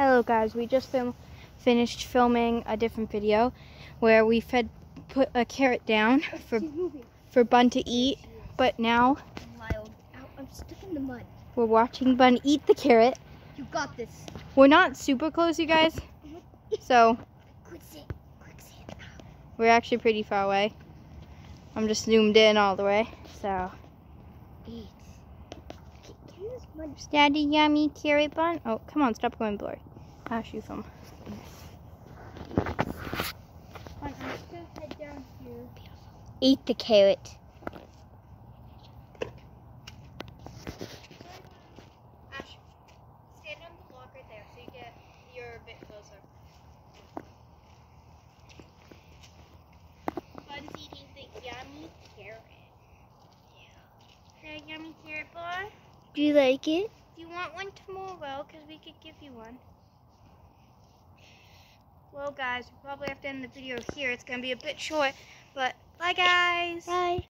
Hello guys, we just film, finished filming a different video where we fed put a carrot down for for Bun to eat, but now Wild. I'm stuck in the mud. we're watching Bun eat the carrot. You got this. We're not super close, you guys, so we're actually pretty far away. I'm just zoomed in all the way, so. Eat. Okay, can this mud Is that a yummy carrot bun? Oh, come on, stop going blurry. I'll shoot them. Eat the carrot. Ash, stand on the block right there so you get you're a bit closer. Bun's eating the yummy carrot. Yeah. That yummy carrot bar? Do you like it? Do you want one tomorrow? Because we could give you one. Well, guys, we probably have to end the video here. It's going to be a bit short, but bye, guys. Bye.